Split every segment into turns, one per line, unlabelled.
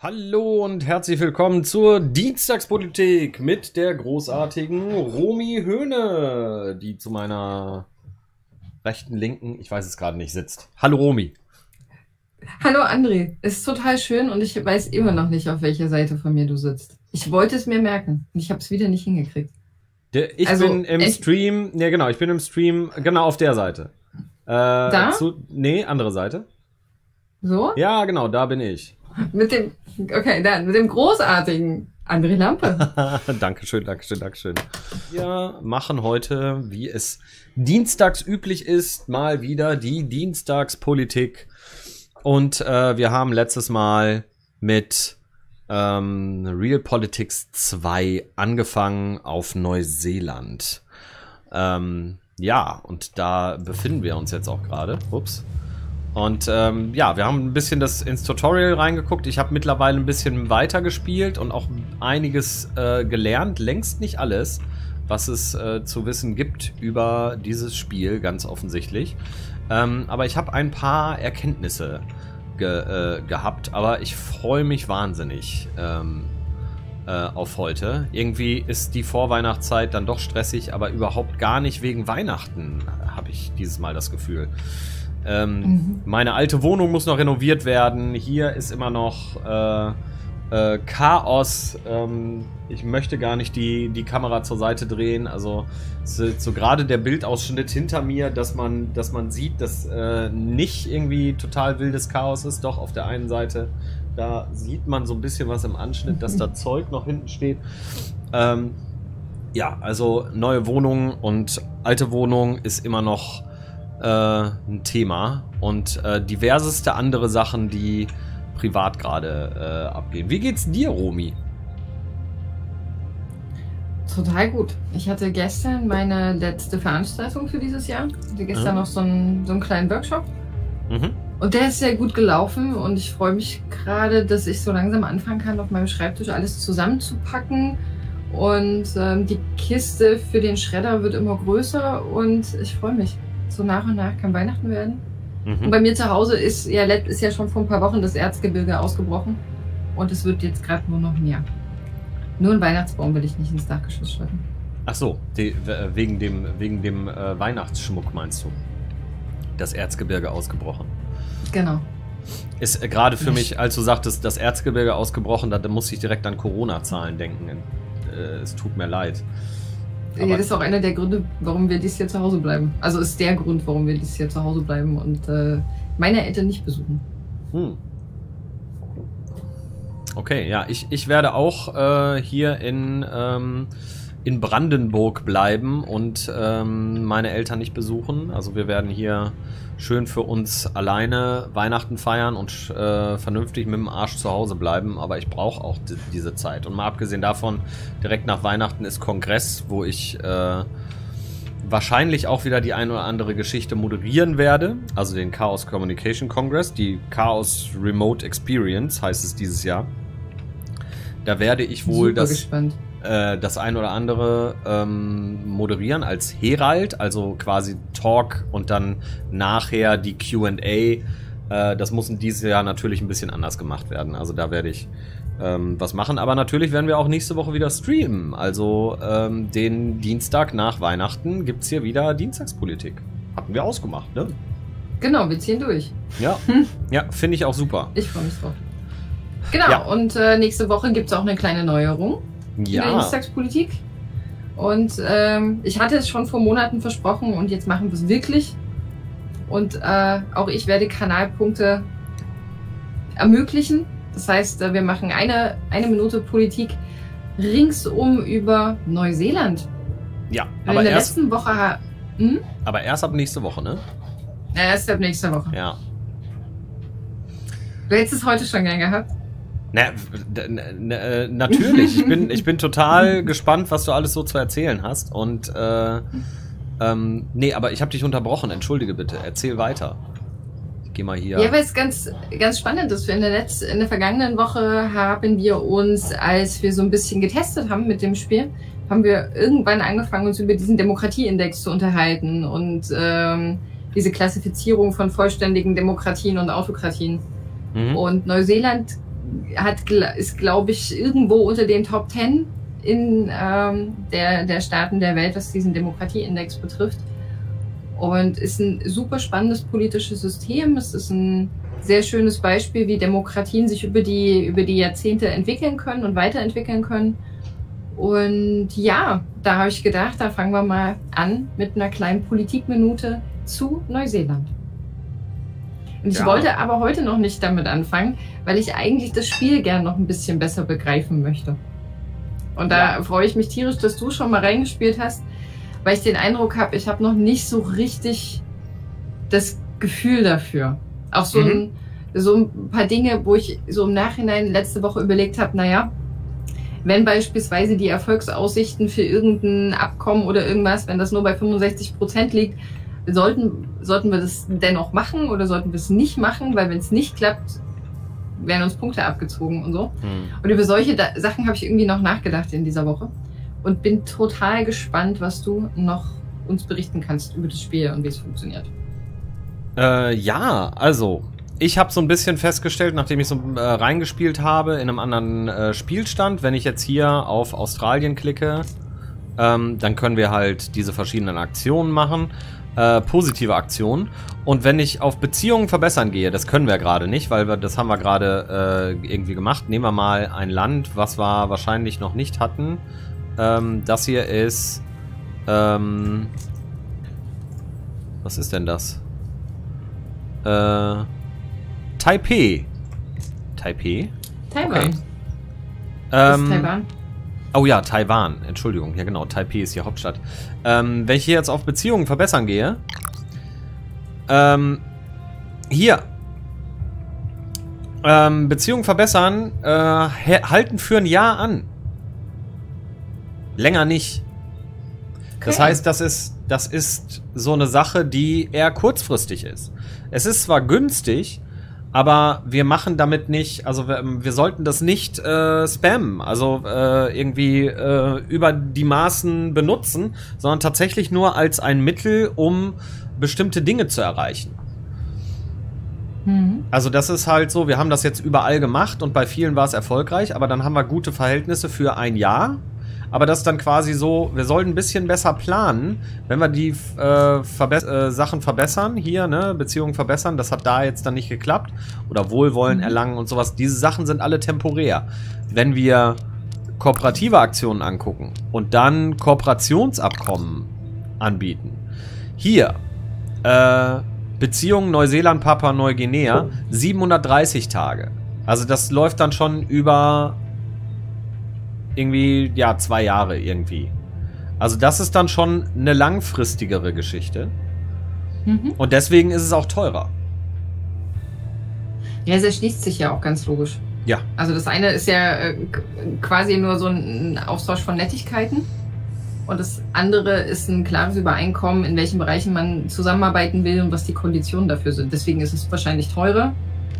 Hallo und herzlich willkommen zur Dienstagspolitik mit der großartigen Romy Höhne, die zu meiner rechten, linken, ich weiß es gerade nicht, sitzt. Hallo Romy.
Hallo André, ist total schön und ich weiß immer noch nicht, auf welcher Seite von mir du sitzt. Ich wollte es mir merken und ich habe es wieder nicht hingekriegt.
Der, ich
Also,
bin im? Stream, ne genau, ich bin im Stream genau auf der Seite. Äh,
Da?
Zu, nee, andere Seite.
So?
Ja, genau, da bin ich.
Mit dem, okay, dann mit dem großartigen André Lampe.
Dankeschön, Dankeschön, Dankeschön. Wir machen heute, wie es dienstags üblich ist, mal wieder die Dienstagspolitik. Und äh, wir haben letztes Mal mit ähm, Real Politics 2 angefangen auf Neuseeland. Ähm, ja, und da befinden wir uns jetzt auch gerade. Ups. Und ähm, ja, wir haben ein bisschen das ins Tutorial reingeguckt. Ich habe mittlerweile ein bisschen weiter gespielt und auch einiges äh, gelernt. Längst nicht alles, was es äh, zu wissen gibt über dieses Spiel, ganz offensichtlich. Ähm, aber ich habe ein paar Erkenntnisse ge äh, gehabt. Aber ich freue mich wahnsinnig ähm, äh, auf heute. Irgendwie ist die Vorweihnachtszeit dann doch stressig, aber überhaupt gar nicht wegen Weihnachten, habe ich dieses Mal das Gefühl. Ähm,
Mhm.
Meine alte Wohnung muss noch renoviert werden. Hier ist immer noch äh, äh, Chaos. Ähm, ich möchte gar nicht die, die Kamera zur Seite drehen. Also so, gerade der Bildausschnitt hinter mir, dass man, dass man sieht, dass äh, nicht irgendwie total wildes Chaos ist. Doch auf der einen Seite, da sieht man so ein bisschen was im Anschnitt, dass da Zeug noch hinten steht. Ähm, ja, also neue Wohnung und alte Wohnung ist immer noch äh, ein Thema und äh, diverseste andere Sachen, die privat gerade äh, abgehen. Wie geht's dir, Romi?
Total gut. Ich hatte gestern meine letzte Veranstaltung für dieses Jahr. Ich hatte gestern
Mhm.
noch so einen, so einen kleinen Workshop.
Mhm.
Und der ist sehr gut gelaufen und ich freue mich gerade, dass ich so langsam anfangen kann, auf meinem Schreibtisch alles zusammenzupacken. Und ähm, die Kiste für den Schredder wird immer größer und ich freue mich. So nach und nach kann Weihnachten werden. Und
Mhm.
bei mir zu Hause ist ja, ist ja schon vor ein paar Wochen das Erzgebirge ausgebrochen. Und es wird jetzt gerade nur noch mehr. Nur einen Weihnachtsbaum will ich nicht ins Dachgeschoss schleppen.
Ach so, die, we- wegen dem, wegen dem äh, Weihnachtsschmuck meinst du? Das Erzgebirge ausgebrochen.
Genau.
Ist äh, gerade für mich, als du sagtest, das Erzgebirge ausgebrochen, da, da musste ich direkt an Corona-Zahlen denken. Äh, es tut mir leid.
Ja,
Aber-
das ist auch einer der Gründe, warum wir dieses Jahr zu Hause bleiben. Also ist der Grund, warum wir dieses Jahr zu Hause bleiben und äh, meine Eltern nicht besuchen.
Hm. Okay, ja, ich, ich werde auch äh, hier in, ähm, in Brandenburg bleiben und ähm, meine Eltern nicht besuchen. Also wir werden hier schön für uns alleine Weihnachten feiern und äh, vernünftig mit dem Arsch zu Hause bleiben. Aber ich brauche auch di diese Zeit. Und mal abgesehen davon, direkt nach Weihnachten ist Kongress, wo ich äh, wahrscheinlich auch wieder die ein oder andere Geschichte moderieren werde. Also den Chaos Communication Congress, die Chaos Remote Experience heißt es dieses Jahr. Da werde ich wohl
Super
das,
gespannt.
Äh, das ein oder andere ähm, moderieren als Herald, also quasi Talk und dann nachher die QA. Äh, das muss in dieses Jahr natürlich ein bisschen anders gemacht werden. Also da werde ich ähm, was machen. Aber natürlich werden wir auch nächste Woche wieder streamen. Also ähm, den Dienstag nach Weihnachten gibt es hier wieder Dienstagspolitik. Hatten wir ausgemacht, ne?
Genau, wir ziehen durch.
Ja, ja finde ich auch super.
Ich freue mich drauf. Genau,
Ja.
und äh, nächste Woche gibt es auch eine kleine Neuerung in der
Ja,
Dienstagspolitik. Und ähm, ich hatte es schon vor Monaten versprochen und jetzt machen wir es wirklich. Und äh, auch ich werde Kanalpunkte ermöglichen. Das heißt, äh, wir machen eine, eine Minute Politik ringsum über Neuseeland.
ja.
in
Aber
der
erst,
letzten Woche. Hm?
aber erst ab nächste Woche, ne?
Ja, erst ab nächster Woche.
Ja.
Du hättest es heute schon gern gehabt.
Na, d- n- n- äh, natürlich. Ich bin, ich bin total gespannt, was du alles so zu erzählen hast. Und äh, ähm, nee, aber ich habe dich unterbrochen. Entschuldige bitte. Erzähl weiter. Ich geh mal hier.
Ja, weil es ganz, ganz spannend ist. In der, Letz-, in der vergangenen Woche haben wir uns, als wir so ein bisschen getestet haben mit dem Spiel, haben wir irgendwann angefangen, uns über diesen Demokratieindex zu unterhalten und ähm, diese Klassifizierung von vollständigen Demokratien und Autokratien.
Mhm.
Und Neuseeland hat, ist, glaube ich, irgendwo unter den Top 10 in ähm, der, der Staaten der Welt, was diesen Demokratieindex betrifft. Und ist ein super spannendes politisches System. Es ist ein sehr schönes Beispiel, wie Demokratien sich über die, über die Jahrzehnte entwickeln können und weiterentwickeln können. Und ja, da habe ich gedacht, da fangen wir mal an mit einer kleinen Politikminute zu Neuseeland. Und ich ja. wollte aber heute noch nicht damit anfangen, weil ich eigentlich das Spiel gern noch ein bisschen besser begreifen möchte. Und da ja. freue ich mich tierisch, dass du schon mal reingespielt hast, weil ich den Eindruck habe, ich habe noch nicht so richtig das Gefühl dafür. Auch so, mhm. ein, so ein paar Dinge, wo ich so im Nachhinein letzte Woche überlegt habe, naja, wenn beispielsweise die Erfolgsaussichten für irgendein Abkommen oder irgendwas, wenn das nur bei 65 Prozent liegt, sollten, sollten wir das dennoch machen oder sollten wir es nicht machen, weil wenn es nicht klappt, werden uns Punkte abgezogen und so. Hm. Und über solche da Sachen habe ich irgendwie noch nachgedacht in dieser Woche und bin total gespannt, was du noch uns berichten kannst über das Spiel und wie es funktioniert.
Äh, ja, also ich habe so ein bisschen festgestellt, nachdem ich so äh, reingespielt habe in einem anderen äh, Spielstand, wenn ich jetzt hier auf Australien klicke, ähm, dann können wir halt diese verschiedenen Aktionen machen äh, positive Aktionen. Und wenn ich auf Beziehungen verbessern gehe, das können wir gerade nicht, weil wir, das haben wir gerade äh, irgendwie gemacht. Nehmen wir mal ein Land, was wir wahrscheinlich noch nicht hatten. Ähm, das hier ist... Ähm, was ist denn das? Äh, Taipei. Taipei?
Taiwan. Okay.
Ähm, Taiwan. Oh ja, Taiwan. Entschuldigung. Ja genau, Taipei ist die Hauptstadt. Ähm, wenn ich hier jetzt auf Beziehungen verbessern gehe. Ähm, hier. Ähm, Beziehungen verbessern äh, halten für ein Jahr an. Länger nicht. Okay. Das heißt, das ist, das ist so eine Sache, die eher kurzfristig ist. Es ist zwar günstig, aber wir machen damit nicht, also wir, wir sollten das nicht äh, spammen, also äh, irgendwie äh, über die Maßen benutzen, sondern tatsächlich nur als ein Mittel, um bestimmte Dinge zu erreichen. Mhm. Also das ist halt so, wir haben das jetzt überall gemacht und bei vielen war es erfolgreich, aber dann haben wir gute Verhältnisse für ein Jahr aber das ist dann quasi so, wir sollten ein bisschen besser planen, wenn wir die äh, verbe äh, Sachen verbessern, hier, ne, Beziehungen verbessern, das hat da jetzt dann nicht geklappt, oder Wohlwollen mhm. erlangen und sowas, diese Sachen sind alle temporär. Wenn wir kooperative Aktionen angucken und dann Kooperationsabkommen anbieten, hier, äh, Beziehungen Neuseeland, Papua Neuguinea, 730 Tage. Also das läuft dann schon über irgendwie, ja, zwei Jahre irgendwie. Also das ist dann schon eine langfristigere Geschichte. Mhm. Und deswegen ist es auch teurer.
Ja, es erschließt sich ja auch ganz logisch.
Ja.
Also das eine ist ja äh, quasi nur so ein Austausch von Nettigkeiten. Und das andere ist ein klares Übereinkommen, in welchen Bereichen man zusammenarbeiten will und was die Konditionen dafür sind. Deswegen ist es wahrscheinlich teurer,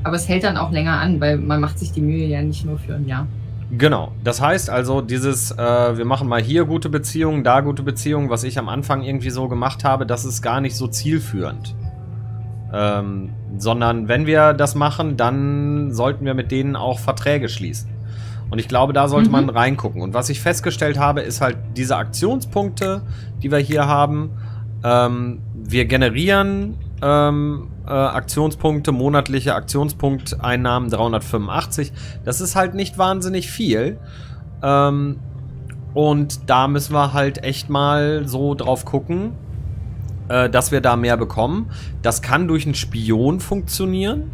aber es hält dann auch länger an, weil man macht sich die Mühe ja nicht nur für ein Jahr.
Genau. Das heißt also, dieses, äh, wir machen mal hier gute Beziehungen, da gute Beziehungen, was ich am Anfang irgendwie so gemacht habe, das ist gar nicht so zielführend. Ähm, sondern wenn wir das machen, dann sollten wir mit denen auch Verträge schließen. Und ich glaube, da sollte mhm. man reingucken. Und was ich festgestellt habe, ist halt diese Aktionspunkte, die wir hier haben. Ähm, wir generieren ähm, äh, Aktionspunkte, monatliche Aktionspunkteinnahmen 385. Das ist halt nicht wahnsinnig viel. Ähm, und da müssen wir halt echt mal so drauf gucken, äh, dass wir da mehr bekommen. Das kann durch einen Spion funktionieren.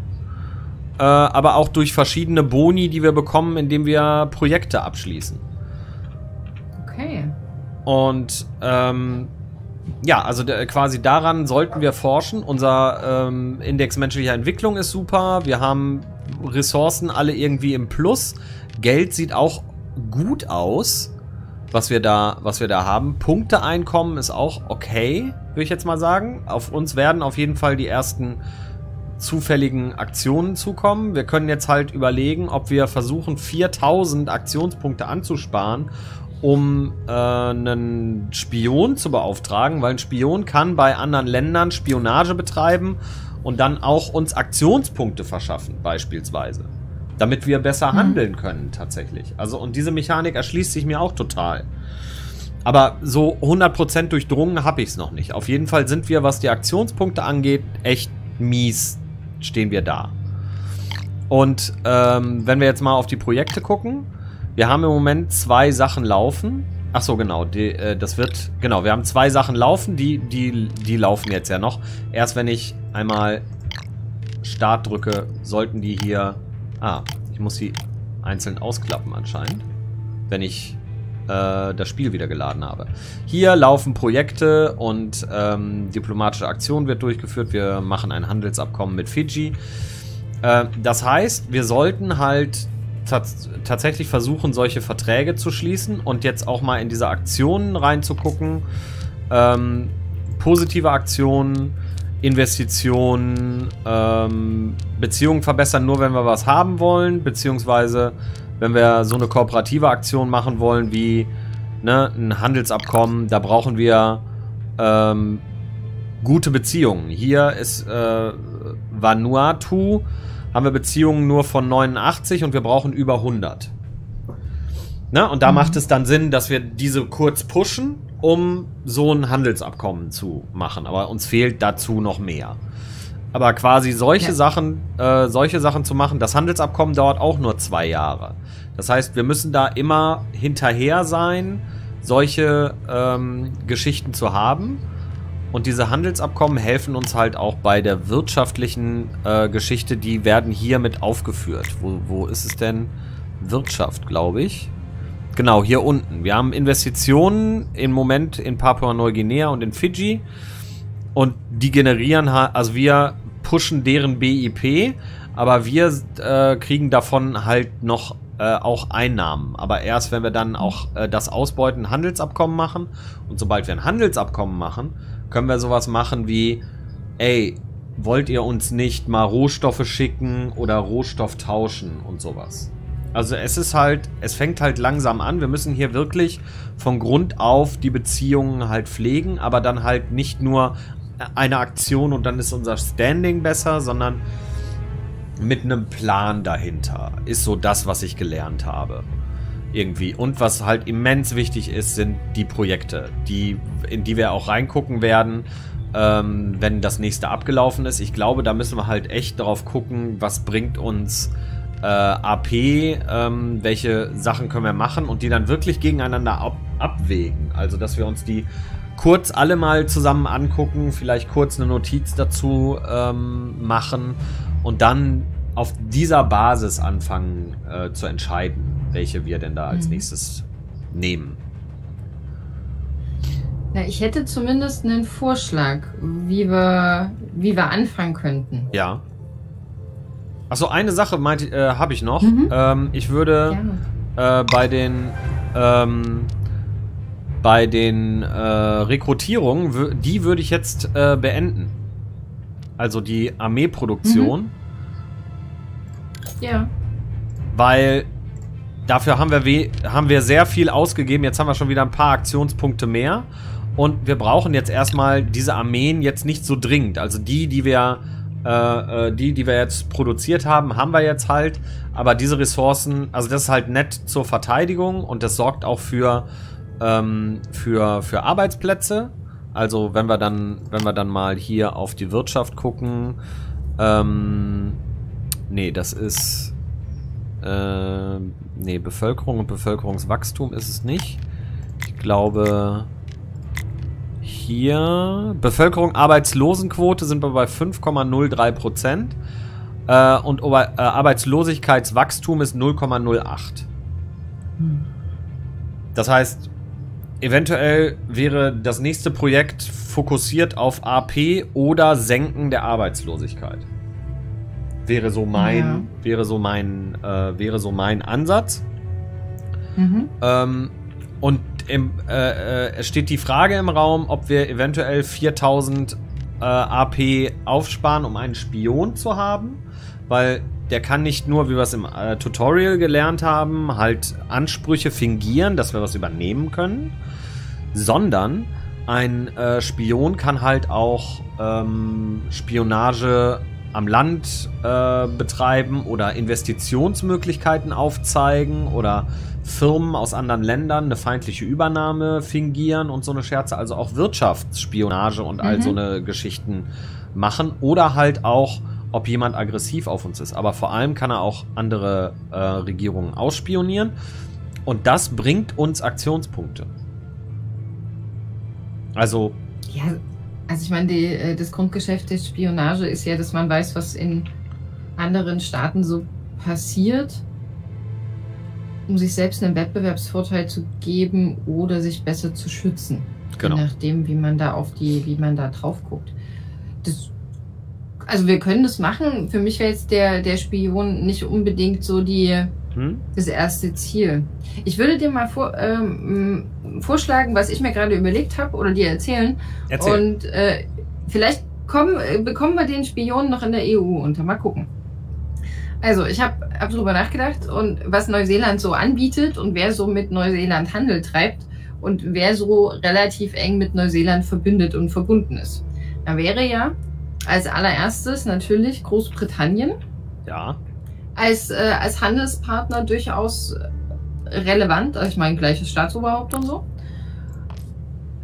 Äh, aber auch durch verschiedene Boni, die wir bekommen, indem wir Projekte abschließen.
Okay.
Und ähm, ja, also quasi daran sollten wir forschen. Unser ähm, Index menschlicher Entwicklung ist super. Wir haben Ressourcen alle irgendwie im Plus. Geld sieht auch gut aus, was wir da, was wir da haben. Punkteeinkommen ist auch okay, würde ich jetzt mal sagen. Auf uns werden auf jeden Fall die ersten zufälligen Aktionen zukommen. Wir können jetzt halt überlegen, ob wir versuchen, 4000 Aktionspunkte anzusparen um äh, einen Spion zu beauftragen, weil ein Spion kann bei anderen Ländern Spionage betreiben und dann auch uns Aktionspunkte verschaffen, beispielsweise. damit wir besser mhm. handeln können tatsächlich. Also und diese Mechanik erschließt sich mir auch total. Aber so 100% durchdrungen habe ich es noch nicht. Auf jeden Fall sind wir, was die Aktionspunkte angeht, echt mies stehen wir da. Und ähm, wenn wir jetzt mal auf die Projekte gucken, wir haben im Moment zwei Sachen laufen. Ach so, genau, die, äh, das wird, genau, wir haben zwei Sachen laufen, die, die, die laufen jetzt ja noch. Erst wenn ich einmal Start drücke, sollten die hier, ah, ich muss sie einzeln ausklappen anscheinend, wenn ich äh, das Spiel wieder geladen habe. Hier laufen Projekte und ähm, diplomatische Aktion wird durchgeführt. Wir machen ein Handelsabkommen mit Fiji. Äh, das heißt, wir sollten halt tatsächlich versuchen, solche Verträge zu schließen und jetzt auch mal in diese Aktionen reinzugucken. Ähm, positive Aktionen, Investitionen, ähm, Beziehungen verbessern, nur wenn wir was haben wollen, beziehungsweise wenn wir so eine kooperative Aktion machen wollen wie ne, ein Handelsabkommen, da brauchen wir ähm, gute Beziehungen. Hier ist äh, Vanuatu, haben wir Beziehungen nur von 89 und wir brauchen über 100. Ne? Und da mhm. macht es dann Sinn, dass wir diese kurz pushen, um so ein Handelsabkommen zu machen. Aber uns fehlt dazu noch mehr. Aber quasi solche ja. Sachen, äh, solche Sachen zu machen, das Handelsabkommen dauert auch nur zwei Jahre. Das heißt, wir müssen da immer hinterher sein, solche ähm, Geschichten zu haben. Und diese Handelsabkommen helfen uns halt auch bei der wirtschaftlichen äh, Geschichte. Die werden hier mit aufgeführt. Wo, wo ist es denn? Wirtschaft, glaube ich. Genau, hier unten. Wir haben Investitionen im Moment in Papua-Neuguinea und in Fidschi. Und die generieren also wir pushen deren BIP, aber wir äh, kriegen davon halt noch äh, auch Einnahmen. Aber erst, wenn wir dann auch äh, das Ausbeuten Handelsabkommen machen. Und sobald wir ein Handelsabkommen machen, können wir sowas machen wie, ey, wollt ihr uns nicht mal Rohstoffe schicken oder Rohstoff tauschen und sowas. Also es ist halt, es fängt halt langsam an. Wir müssen hier wirklich von Grund auf die Beziehungen halt pflegen, aber dann halt nicht nur eine Aktion und dann ist unser Standing besser, sondern mit einem Plan dahinter. Ist so das, was ich gelernt habe. Irgendwie. Und was halt immens wichtig ist, sind die Projekte, die, in die wir auch reingucken werden, ähm, wenn das nächste abgelaufen ist. Ich glaube, da müssen wir halt echt drauf gucken, was bringt uns äh, AP, ähm, welche Sachen können wir machen und die dann wirklich gegeneinander ab abwägen. Also, dass wir uns die kurz alle mal zusammen angucken, vielleicht kurz eine Notiz dazu ähm, machen und dann auf dieser Basis anfangen äh, zu entscheiden, welche wir denn da als mhm. nächstes nehmen.
Ja, ich hätte zumindest einen Vorschlag, wie wir, wie wir anfangen könnten.
Ja. Achso, eine Sache äh, habe ich noch. Mhm. Ähm, ich würde äh, bei den ähm, bei den äh, Rekrutierungen, die würde ich jetzt äh, beenden. Also die Armeeproduktion. Mhm.
Ja.
Weil dafür haben wir, haben wir sehr viel ausgegeben. Jetzt haben wir schon wieder ein paar Aktionspunkte mehr. Und wir brauchen jetzt erstmal diese Armeen jetzt nicht so dringend. Also die, die wir, äh, äh, die, die wir jetzt produziert haben, haben wir jetzt halt. Aber diese Ressourcen, also das ist halt nett zur Verteidigung und das sorgt auch für ähm, für, für Arbeitsplätze. Also wenn wir dann, wenn wir dann mal hier auf die Wirtschaft gucken, ähm, nee, das ist, äh, nee, Bevölkerung und Bevölkerungswachstum ist es nicht. Ich glaube, hier, Bevölkerung, Arbeitslosenquote sind wir bei 5,03 Prozent. Äh, und Ober äh, Arbeitslosigkeitswachstum ist 0,08. Hm. Das heißt, Eventuell wäre das nächste Projekt fokussiert auf AP oder Senken der Arbeitslosigkeit. Wäre so mein, ja. wäre so mein, äh, wäre so mein Ansatz. Mhm. Ähm, und im, äh, äh, es steht die Frage im Raum, ob wir eventuell 4000 äh, AP aufsparen, um einen Spion zu haben, weil der kann nicht nur, wie wir es im äh, Tutorial gelernt haben, halt Ansprüche fingieren, dass wir was übernehmen können, sondern ein äh, Spion kann halt auch ähm, Spionage am Land äh, betreiben oder Investitionsmöglichkeiten aufzeigen oder Firmen aus anderen Ländern eine feindliche Übernahme fingieren und so eine Scherze, also auch Wirtschaftsspionage und all so
Mhm.
eine Geschichten machen oder halt auch, ob jemand aggressiv auf uns ist. Aber vor allem kann er auch andere äh, Regierungen ausspionieren und das bringt uns Aktionspunkte. Also,
Ja, also ich meine, die, äh, das Grundgeschäft der Spionage ist ja, dass man weiß, was in anderen Staaten so passiert, um sich selbst einen Wettbewerbsvorteil zu geben oder sich besser zu schützen.
genau.
Je nachdem, wie man da auf die, wie man da drauf guckt. Das, also wir können das machen. Für mich wäre jetzt der, der Spion nicht unbedingt so die,
Hm?
das erste Ziel. Ich würde dir mal vor, ähm, vorschlagen, was ich mir gerade überlegt habe oder dir erzählen.
Erzähl.
Und äh, vielleicht kommen, äh, bekommen wir den Spion noch in der EU unter. Mal gucken. Also, ich habe hab drüber nachgedacht und was Neuseeland so anbietet und wer so mit Neuseeland Handel treibt und wer so relativ eng mit Neuseeland verbündet und verbunden ist. Da wäre ja als allererstes natürlich Großbritannien
ja.
Als, äh, als Handelspartner durchaus relevant. Also ich meine, gleiches Staatsoberhaupt und so.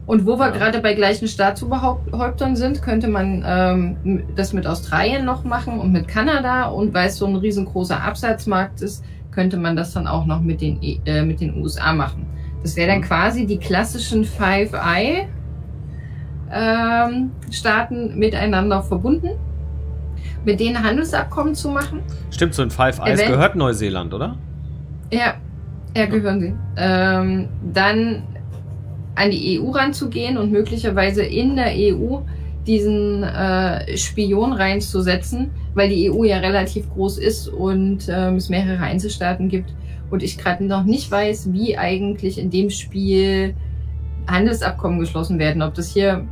Und wo wir
Ja.
gerade bei gleichen Staatsoberhäuptern sind, könnte man ähm, das mit Australien noch machen und mit Kanada. Und weil es so ein riesengroßer Absatzmarkt ist, könnte man das dann auch noch mit den, E- äh, mit den USA machen. Das wäre dann
Mhm.
quasi die klassischen Five Eye ähm, Staaten miteinander verbunden, mit denen Handelsabkommen zu machen.
Stimmt, zu den Five Eyes
Event-
gehört Neuseeland, oder?
Ja, ja, gehören sie. Ähm, dann an die EU ranzugehen und möglicherweise in der EU diesen äh, Spion reinzusetzen, weil die EU ja relativ groß ist und ähm, es mehrere Einzelstaaten gibt und ich gerade noch nicht weiß, wie eigentlich in dem Spiel Handelsabkommen geschlossen werden. Ob das hier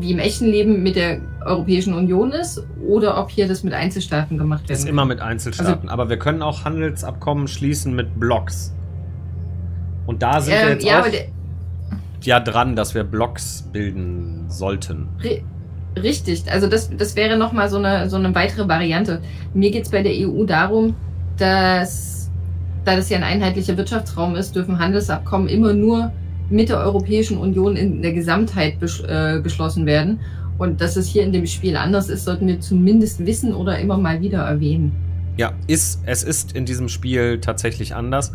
wie im echten Leben mit der Europäischen Union ist oder ob hier das mit Einzelstaaten gemacht werden
Ist immer mit Einzelstaaten. aber wir können auch Handelsabkommen schließen mit Blocks. Und da sind wir
ähm,
jetzt
ja,
auch
der,
ja dran, dass wir Blocks bilden sollten.
Ri- Richtig, also das, das wäre nochmal so eine, so eine weitere Variante. Mir geht's bei der EU darum, dass, da das ja ein einheitlicher Wirtschaftsraum ist, dürfen Handelsabkommen immer nur mit der Europäischen Union in der Gesamtheit äh, geschlossen werden. Und dass es hier in dem Spiel anders ist, sollten wir zumindest wissen oder immer mal wieder erwähnen.
Ja, ist, es ist in diesem Spiel tatsächlich anders.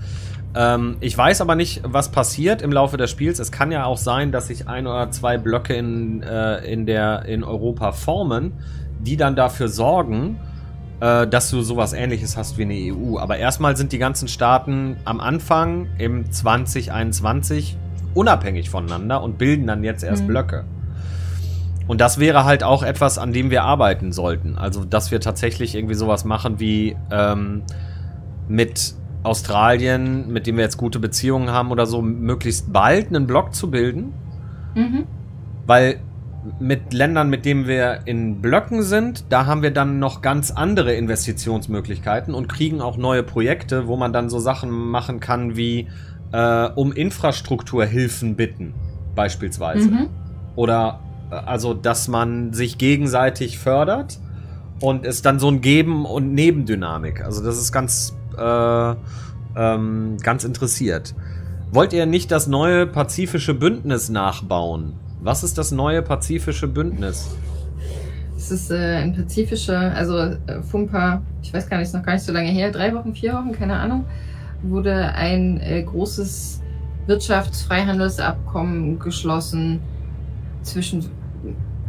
Ähm, ich weiß aber nicht, was passiert im Laufe des Spiels. Es kann ja auch sein, dass sich ein oder zwei Blöcke in, äh, in, der, in Europa formen, die dann dafür sorgen, äh, dass du sowas ähnliches hast wie eine EU. Aber erstmal sind die ganzen Staaten am Anfang im 2021 unabhängig voneinander und bilden dann jetzt erst
Mhm.
Blöcke. Und das wäre halt auch etwas, an dem wir arbeiten sollten. Also, dass wir tatsächlich irgendwie sowas machen wie ähm, mit Australien, mit dem wir jetzt gute Beziehungen haben oder so, möglichst bald einen Block zu bilden.
Mhm.
Weil mit Ländern, mit denen wir in Blöcken sind, da haben wir dann noch ganz andere Investitionsmöglichkeiten und kriegen auch neue Projekte, wo man dann so Sachen machen kann wie äh, um Infrastrukturhilfen bitten, beispielsweise.
Mhm.
Oder äh, also, dass man sich gegenseitig fördert und es dann so ein Geben und Nebendynamik. Also, das ist ganz, äh, ähm, ganz interessiert. Wollt ihr nicht das neue pazifische Bündnis nachbauen? Was ist das neue pazifische Bündnis?
Es ist äh, ein pazifischer, also äh, paar, ich weiß gar nicht, ist noch gar nicht so lange her, drei Wochen, vier Wochen, keine Ahnung, wurde ein äh, großes Wirtschaftsfreihandelsabkommen geschlossen zwischen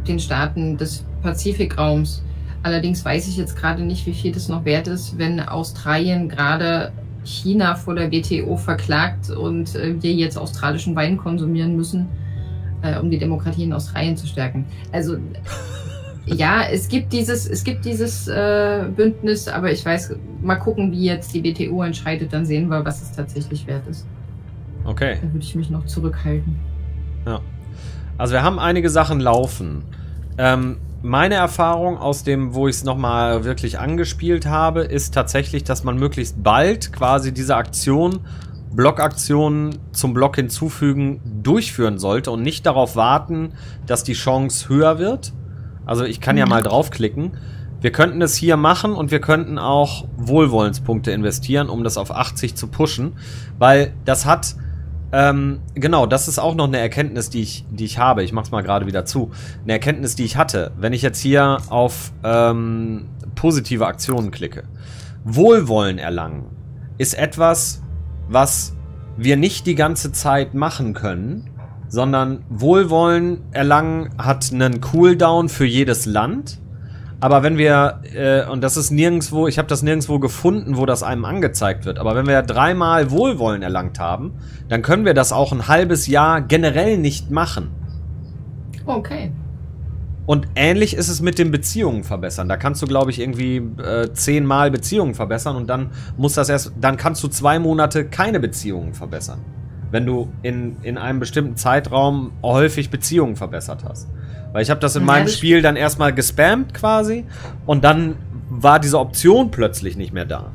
den Staaten des Pazifikraums. Allerdings weiß ich jetzt gerade nicht, wie viel das noch wert ist, wenn Australien gerade China vor der WTO verklagt und äh, wir jetzt australischen Wein konsumieren müssen, äh, um die Demokratie in Australien zu stärken. Also ja, es gibt dieses, es gibt dieses äh, Bündnis, aber ich weiß, mal gucken, wie jetzt die WTO entscheidet, dann sehen wir, was es tatsächlich wert ist.
Okay.
Da würde ich mich noch zurückhalten.
Also wir haben einige Sachen laufen. Ähm, meine Erfahrung aus dem, wo ich es nochmal wirklich angespielt habe, ist tatsächlich, dass man möglichst bald quasi diese Aktion, Blockaktionen zum Block hinzufügen, durchführen sollte und nicht darauf warten, dass die Chance höher wird. Also ich kann ja
Mhm.
mal draufklicken. Wir könnten es hier machen und wir könnten auch Wohlwollenspunkte investieren, um das auf 80 zu pushen, weil das hat, ähm, genau, das ist auch noch eine Erkenntnis, die ich, die ich habe. Ich mach's mal gerade wieder zu. Eine Erkenntnis, die ich hatte. Wenn ich jetzt hier auf ähm, positive Aktionen klicke. Wohlwollen erlangen ist etwas, was wir nicht die ganze Zeit machen können, sondern Wohlwollen erlangen hat einen Cooldown für jedes Land. Aber wenn wir, äh, und das ist nirgendwo, ich habe das nirgendwo gefunden, wo das einem angezeigt wird, aber wenn wir dreimal Wohlwollen erlangt haben, dann können wir das auch ein halbes Jahr generell nicht machen.
Okay.
Und ähnlich ist es mit den Beziehungen verbessern. Da kannst du, glaube ich, irgendwie äh, zehnmal Beziehungen verbessern und dann muss das erst, dann kannst du zwei Monate keine Beziehungen verbessern. Wenn du in, in einem bestimmten Zeitraum häufig Beziehungen verbessert hast. Weil ich habe das in
Ja,
meinem Spiel dann erstmal gespammt quasi und dann war diese Option plötzlich nicht mehr da.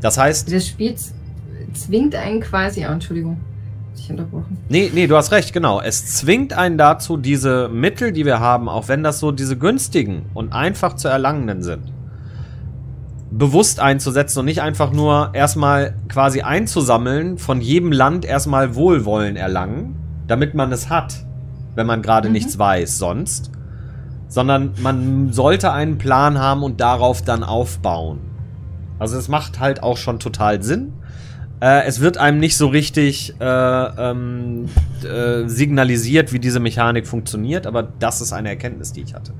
Das heißt,
Das Spiel zwingt einen quasi, oh, Entschuldigung, hab ich unterbrochen.
Nee, nee, du hast recht, genau. Es zwingt einen dazu, diese Mittel, die wir haben, auch wenn das so diese günstigen und einfach zu erlangenden sind, bewusst einzusetzen und nicht einfach nur erstmal quasi einzusammeln, von jedem Land erstmal Wohlwollen erlangen, damit man es hat, wenn man gerade
Mhm.
nichts weiß sonst, sondern man sollte einen Plan haben und darauf dann aufbauen. Also es macht halt auch schon total Sinn. Äh, es wird einem nicht so richtig äh, ähm, äh, signalisiert, wie diese Mechanik funktioniert, aber das ist eine Erkenntnis, die ich hatte.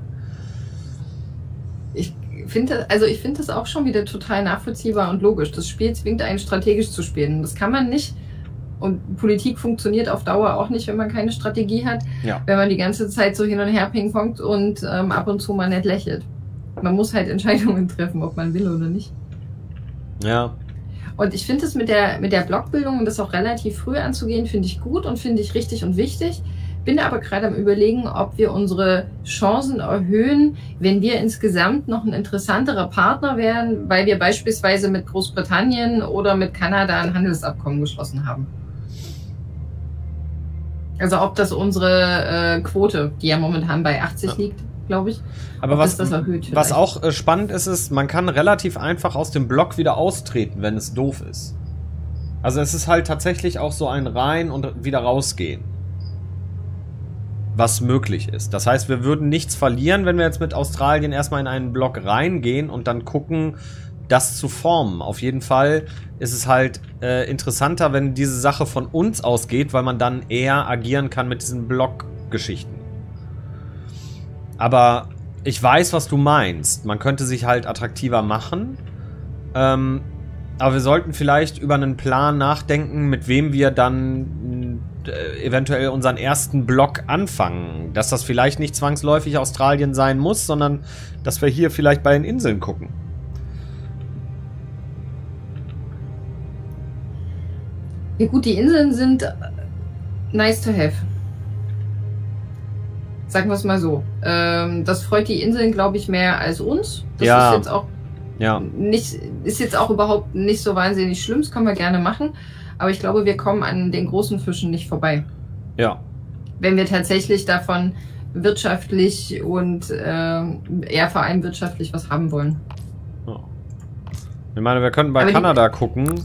Ich finde, also ich finde das auch schon wieder total nachvollziehbar und logisch. Das Spiel zwingt einen strategisch zu spielen. Das kann man nicht. Und Politik funktioniert auf Dauer auch nicht, wenn man keine Strategie hat.
Ja.
Wenn man die ganze Zeit so hin und her pingpongt und ähm, ab und zu mal nett lächelt. Man muss halt Entscheidungen treffen, ob man will oder nicht.
Ja,
Und ich finde es mit der, mit der Blockbildung und das auch relativ früh anzugehen, finde ich gut und finde ich richtig und wichtig. Bin aber gerade am überlegen, ob wir unsere Chancen erhöhen, wenn wir insgesamt noch ein interessanterer Partner wären, weil wir beispielsweise mit Großbritannien oder mit Kanada ein Handelsabkommen geschlossen haben. Also ob das unsere äh, Quote, die ja momentan bei 80
Ja.
liegt, glaube ich,
aber was, was auch äh, spannend ist, ist, man kann relativ einfach aus dem Block wieder austreten, wenn es doof ist. Also es ist halt tatsächlich auch so ein rein und wieder rausgehen. Was möglich ist. Das heißt, wir würden nichts verlieren, wenn wir jetzt mit Australien erstmal in einen Block reingehen und dann gucken, das zu formen. Auf jeden Fall ist es halt äh, interessanter, wenn diese Sache von uns ausgeht, weil man dann eher agieren kann mit diesen Blockgeschichten. Aber ich weiß, was du meinst. Man könnte sich halt attraktiver machen. Ähm, aber wir sollten vielleicht über einen Plan nachdenken, mit wem wir dann äh, eventuell unseren ersten Block anfangen. Dass das vielleicht nicht zwangsläufig Australien sein muss, sondern dass wir hier vielleicht bei den Inseln gucken.
Ja gut, die Inseln sind äh, nice to have. Sagen wir es mal so. Ähm, das freut die Inseln, glaube ich, mehr als uns. Das
Ja.
ist jetzt auch
Ja,
nicht, ist jetzt auch überhaupt nicht so wahnsinnig schlimm. Das können wir gerne machen. Aber ich glaube, wir kommen an den großen Fischen nicht vorbei.
ja.
Wenn wir tatsächlich davon wirtschaftlich und ähm, eher vor allem wirtschaftlich was haben wollen.
ja. Ich meine, wir könnten bei
Aber
Kanada gucken.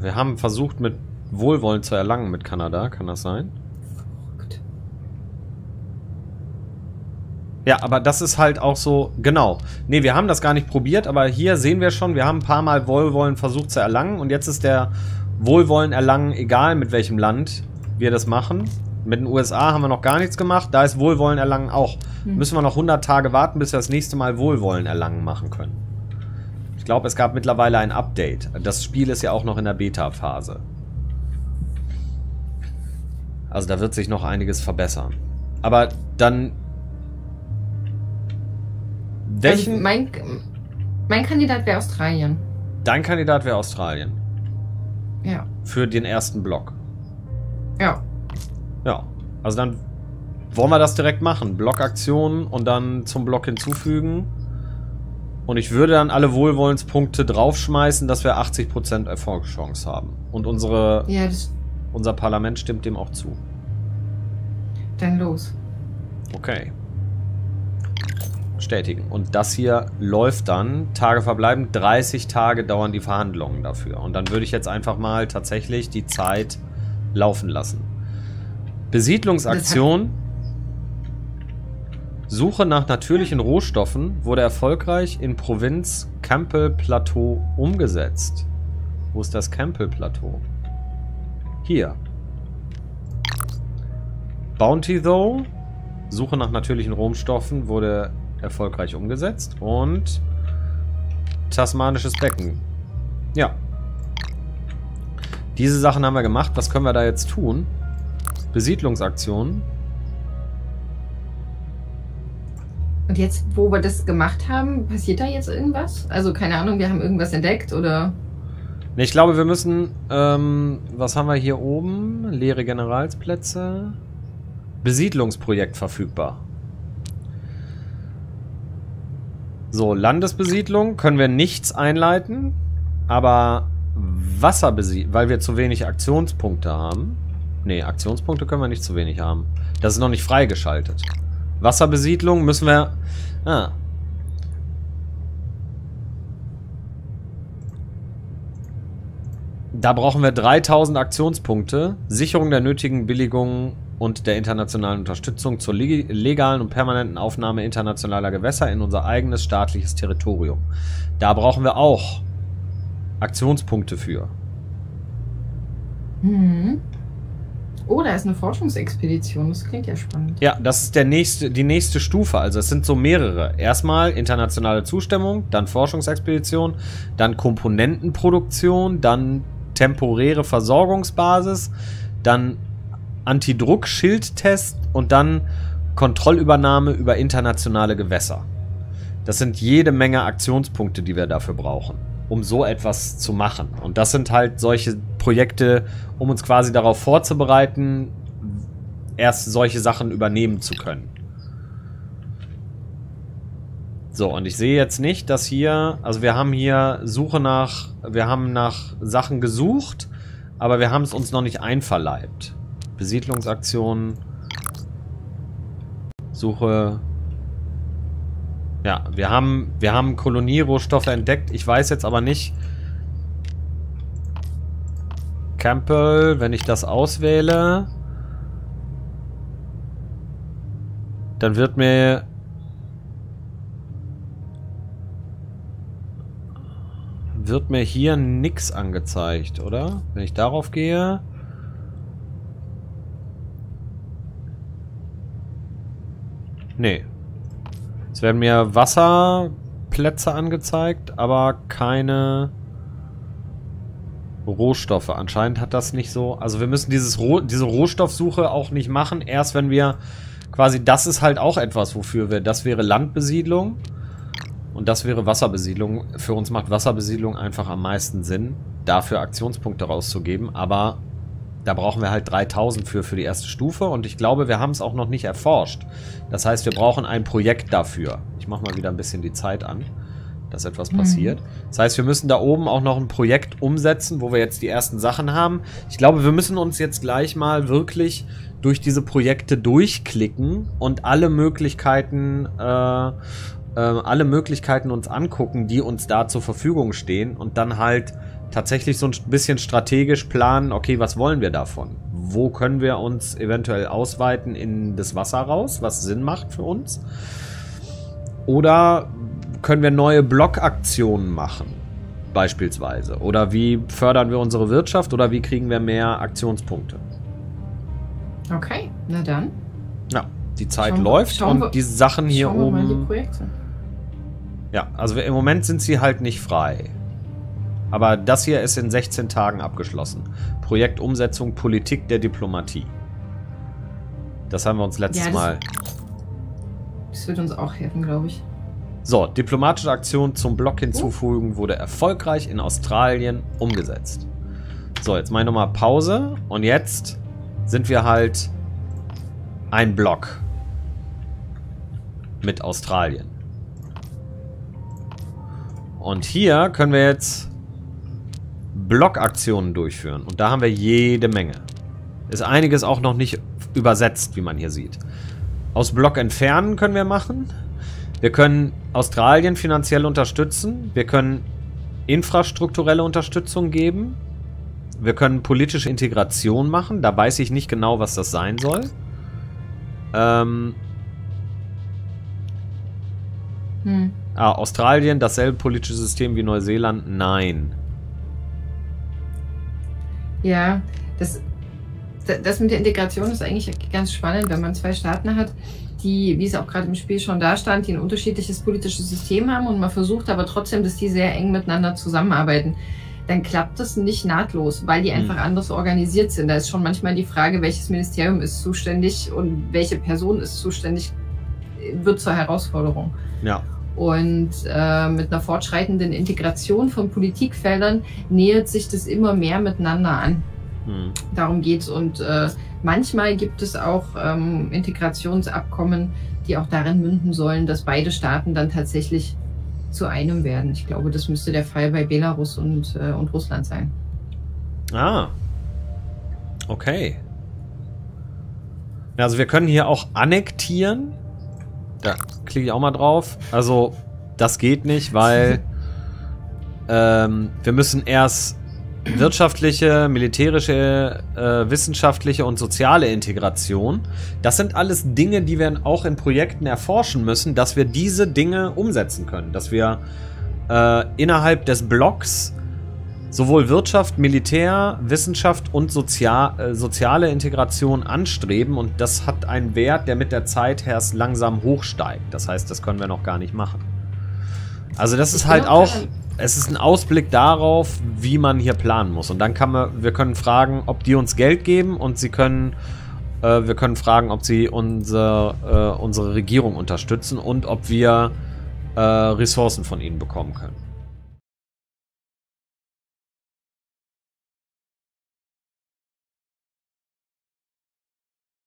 Wir haben versucht, mit Wohlwollen zu erlangen mit Kanada. Kann das sein? Ja, aber das ist halt auch so, genau. Nee, wir haben das gar nicht probiert, aber hier sehen wir schon, wir haben ein paar Mal Wohlwollen versucht zu erlangen und jetzt ist der Wohlwollen erlangen, egal mit welchem Land wir das machen. Mit den USA haben wir noch gar nichts gemacht, da ist Wohlwollen erlangen auch.
Hm.
Müssen wir noch 100 Tage warten, bis wir das nächste Mal Wohlwollen erlangen machen können. Ich glaube, es gab mittlerweile ein Update. Das Spiel ist ja auch noch in der Beta-Phase. Also da wird sich noch einiges verbessern. Aber dann welchen?
Also mein, mein Kandidat wäre Australien.
Dein Kandidat wäre Australien.
Ja.
Für den ersten Block.
Ja.
Ja. Also dann wollen wir das direkt machen. Blockaktionen und dann zum Block hinzufügen. Und ich würde dann alle Wohlwollenspunkte draufschmeißen, dass wir 80% Erfolgschance haben. Und unsere,
Ja,
unser Parlament stimmt dem auch zu.
dann los.
Okay. Bestätigen. Und das hier läuft dann, Tage verbleiben, 30 Tage dauern die Verhandlungen dafür. Und dann würde ich jetzt einfach mal tatsächlich die Zeit laufen lassen. Besiedlungsaktion. Suche nach natürlichen Rohstoffen wurde erfolgreich in Provinz Campbell Plateau umgesetzt. Wo ist das Campbell Plateau? Hier. Bounty Though. Suche nach natürlichen Rohstoffen wurde erfolgreich umgesetzt. Und Tasmanisches Becken. Ja. Diese Sachen haben wir gemacht. Was können wir da jetzt tun? Besiedlungsaktionen.
Und jetzt, wo wir das gemacht haben, passiert da jetzt irgendwas? Also keine Ahnung, wir haben irgendwas entdeckt oder...
Ich glaube, wir müssen... Ähm, was haben wir hier oben? Leere Generalsplätze. Besiedlungsprojekt verfügbar. So, Landesbesiedlung können wir nichts einleiten, aber Wasserbesiedlung, weil wir zu wenig Aktionspunkte haben. Ne, Aktionspunkte können wir nicht zu wenig haben. Das ist noch nicht freigeschaltet. Wasserbesiedlung müssen wir... Ah. Da brauchen wir 3000 Aktionspunkte. Sicherung der nötigen Billigungen und der internationalen Unterstützung zur legalen und permanenten Aufnahme internationaler Gewässer in unser eigenes staatliches Territorium. Da brauchen wir auch Aktionspunkte für.
Mhm. Oh, da ist eine Forschungsexpedition. Das klingt ja spannend.
Ja, das ist der nächste, die nächste Stufe. Also es sind so mehrere. Erstmal internationale Zustimmung, dann Forschungsexpedition, dann Komponentenproduktion, dann temporäre Versorgungsbasis, dann Antidruck-Schildtest und dann Kontrollübernahme über internationale Gewässer. Das sind jede Menge Aktionspunkte, die wir dafür brauchen um so etwas zu machen. Und das sind halt solche Projekte, um uns quasi darauf vorzubereiten, erst solche Sachen übernehmen zu können. So, und ich sehe jetzt nicht, dass hier, also wir haben hier Suche nach, wir haben nach Sachen gesucht, aber wir haben es uns noch nicht einverleibt. Besiedlungsaktionen, Suche ja, wir haben, wir haben Kolonierohstoffe entdeckt. Ich weiß jetzt aber nicht... Campbell, wenn ich das auswähle... Dann wird mir... Wird mir hier nichts angezeigt, oder? Wenn ich darauf gehe... Nee, es werden mir Wasserplätze angezeigt, aber keine Rohstoffe. Anscheinend hat das nicht so... Also wir müssen dieses Roh diese Rohstoffsuche auch nicht machen. Erst wenn wir quasi... Das ist halt auch etwas, wofür wir... Das wäre Landbesiedlung. Und das wäre Wasserbesiedlung. Für uns macht Wasserbesiedlung einfach am meisten Sinn, dafür Aktionspunkte rauszugeben. Aber da brauchen wir halt 3000 für, für die erste Stufe und ich glaube, wir haben es auch noch nicht erforscht. Das heißt, wir brauchen ein Projekt dafür. Ich mache mal wieder ein bisschen die Zeit an, dass etwas mhm. passiert. Das heißt, wir müssen da oben auch noch ein Projekt umsetzen, wo wir jetzt die ersten Sachen haben. Ich glaube, wir müssen uns jetzt gleich mal wirklich durch diese Projekte durchklicken und alle Möglichkeiten äh, äh, alle Möglichkeiten uns angucken, die uns da zur Verfügung stehen und dann halt tatsächlich so ein bisschen strategisch planen, okay, was wollen wir davon? Wo können wir uns eventuell ausweiten in das Wasser raus, was Sinn macht für uns? Oder können wir neue Blockaktionen machen, beispielsweise? Oder wie fördern wir unsere Wirtschaft oder wie kriegen wir mehr Aktionspunkte?
Okay, na dann.
Ja, die Zeit schauen läuft wir, und wir, die Sachen hier oben. Ja, also im Moment sind sie halt nicht frei. Aber das hier ist in 16 Tagen abgeschlossen. Projektumsetzung Politik der Diplomatie. Das haben wir uns letztes ja, das, Mal.
Das wird uns auch helfen, glaube ich.
So, diplomatische Aktion zum Block hinzufügen wurde erfolgreich in Australien umgesetzt. So, jetzt mache ich nochmal Pause. Und jetzt sind wir halt ein Block mit Australien. Und hier können wir jetzt Blockaktionen durchführen. Und da haben wir jede Menge. Ist einiges auch noch nicht übersetzt, wie man hier sieht. Aus Block entfernen können wir machen. Wir können Australien finanziell unterstützen. Wir können infrastrukturelle Unterstützung geben. Wir können politische Integration machen. Da weiß ich nicht genau, was das sein soll. Ähm. Hm. Ah, Australien, dasselbe politische System wie Neuseeland? Nein.
Ja, das, das mit der Integration ist eigentlich ganz spannend, wenn man zwei Staaten hat, die, wie es auch gerade im Spiel schon da stand, die ein unterschiedliches politisches System haben und man versucht aber trotzdem, dass die sehr eng miteinander zusammenarbeiten dann klappt das nicht nahtlos, weil die einfach mhm. anders organisiert sind. Da ist schon manchmal die Frage, welches Ministerium ist zuständig und welche Person ist zuständig, wird zur Herausforderung.
Ja.
Und äh, mit einer fortschreitenden Integration von Politikfeldern nähert sich das immer mehr miteinander an. Mhm. Darum geht's. Und äh, manchmal gibt es auch ähm, Integrationsabkommen, die auch darin münden sollen, dass beide Staaten dann tatsächlich zu einem werden. Ich glaube, das müsste der Fall bei Belarus und, äh, und Russland sein.
Ah. Okay. Also wir können hier auch annektieren. Da klicke ich auch mal drauf. Also das geht nicht, weil ähm, wir müssen erst wirtschaftliche, militärische, äh, wissenschaftliche und soziale Integration. Das sind alles Dinge, die wir auch in Projekten erforschen müssen, dass wir diese Dinge umsetzen können. Dass wir äh, innerhalb des Blocks sowohl Wirtschaft, Militär, Wissenschaft und Sozial, äh, soziale Integration anstreben. Und das hat einen Wert, der mit der Zeit erst langsam hochsteigt. Das heißt, das können wir noch gar nicht machen. Also das ist halt auch es ist ein Ausblick darauf, wie man hier planen muss. Und dann kann man, wir können fragen, ob die uns Geld geben und sie können, äh, wir können fragen, ob sie unser, äh, unsere Regierung unterstützen und ob wir äh, Ressourcen von ihnen bekommen können.